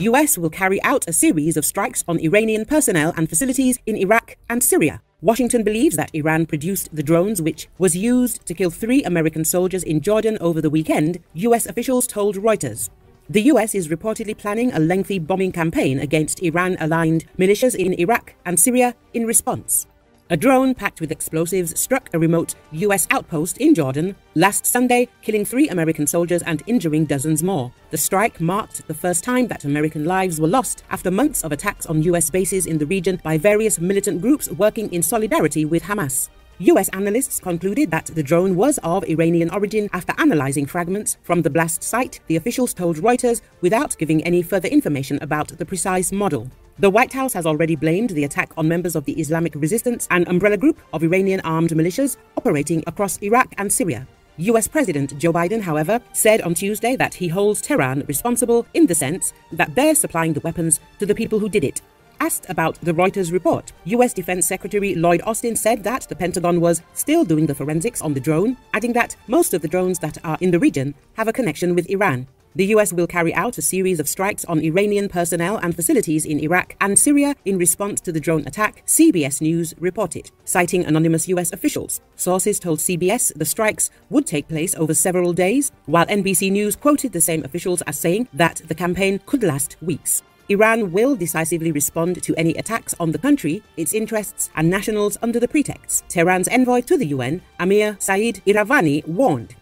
US will carry out a series of strikes on Iranian personnel and facilities in Iraq and Syria. Washington believes that Iran produced the drones which was used to kill three American soldiers in Jordan over the weekend, US officials told Reuters. The US is reportedly planning a lengthy bombing campaign against Iran aligned militias in Iraq and Syria in response. A drone packed with explosives struck a remote US outpost in Jordan last Sunday, killing three American soldiers and injuring dozens more. The strike marked the first time that American lives were lost after months of attacks on US bases in the region by various militant groups working in solidarity with Hamas. US analysts concluded that the drone was of Iranian origin after analyzing fragments from the blast site, the officials told Reuters without giving any further information about the precise model. The White House has already blamed the attack on members of the Islamic Resistance, an umbrella group of Iranian armed militias operating across Iraq and Syria. US President Joe Biden, however, said on Tuesday that he holds Tehran responsible in the sense that they're supplying the weapons to the people who did it. Asked about the Reuters report, US Defense Secretary Lloyd Austin said that the Pentagon was still doing the forensics on the drone, adding that most of the drones that are in the region have a connection with Iran. The US will carry out a series of strikes on Iranian personnel and facilities in Iraq and Syria in response to the drone attack, CBS News reported, citing anonymous US officials. Sources told CBS the strikes would take place over several days, while NBC News quoted the same officials as saying that the campaign could last weeks. Iran will decisively respond to any attacks on the country, its interests, and nationals under the pretext. Tehran's envoy to the UN, Amir Saeid Iravani, warned